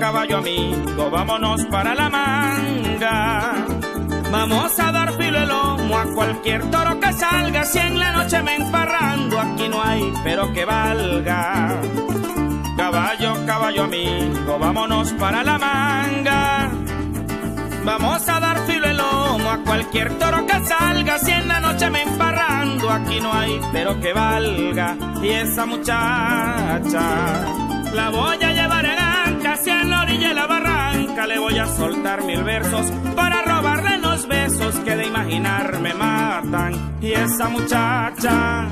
caballo amigo, vámonos para la manga. Vamos a dar filo el lomo a cualquier toro que salga. Si en la noche me emparrando, aquí no hay, pero que valga. Caballo, caballo amigo, vámonos para la manga. Vamos a dar filo el lomo a cualquier toro que salga. Si en la noche me emparrando, aquí no hay, pero que valga. Y esa muchacha la voy a la barranca le voy a soltar mil versos para robarle los besos que de imaginar me matan. Y esa muchacha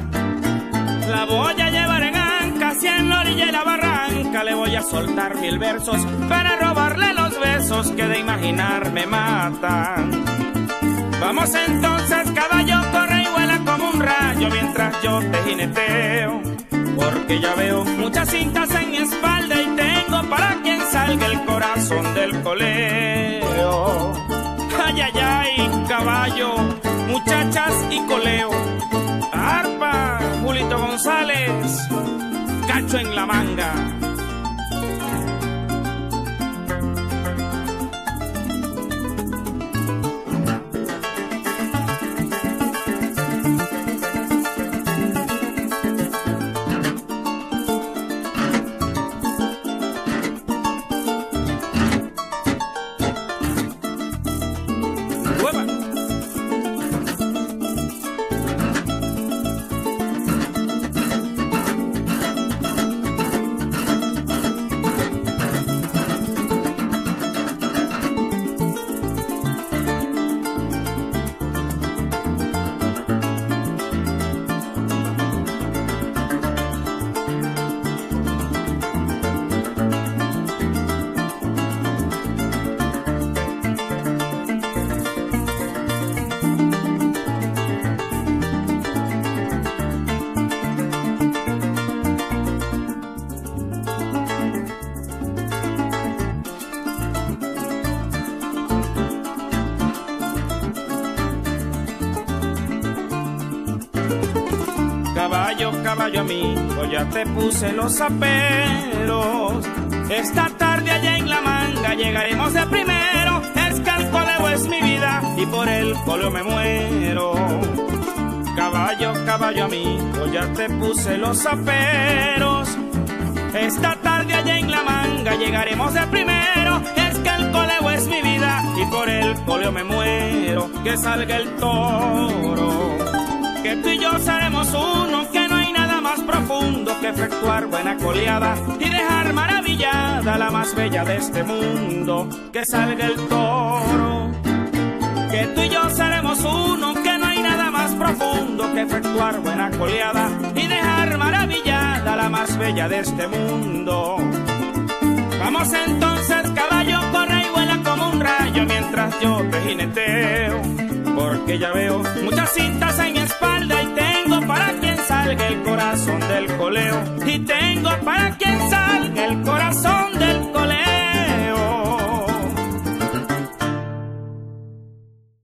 la voy a llevar en anca, si en la orilla de la barranca le voy a soltar mil versos para robarle los besos que de imaginar me matan. Vamos entonces, caballo, corre y vuela como un rayo mientras yo te jineteo. Porque ya veo muchas cintas en mi espalda muchachas y coleo. Arpa, Julito González, cacho en la manga. Caballo, caballo amigo, ya te puse los aperos. Esta tarde allá en la manga llegaremos de primero. Es que el coleo es mi vida y por el coleo me muero. Caballo, caballo amigo, ya te puse los aperos. Esta tarde allá en la manga llegaremos de primero. Es que el coleo es mi vida y por el coleo me muero. Que salga el toro que tú y yo seremos uno, que no hay nada más profundo que efectuar buena coleada y dejar maravillada la más bella de este mundo, que salga el toro. Que tú y yo seremos uno, que no hay nada más profundo que efectuar buena coleada y dejar maravillada la más bella de este mundo. Vamos entonces, caballo, corre y vuela como un rayo mientras yo te jineteo. Porque ya veo muchas cintas en el corazón del coleo. Y tengo para corazón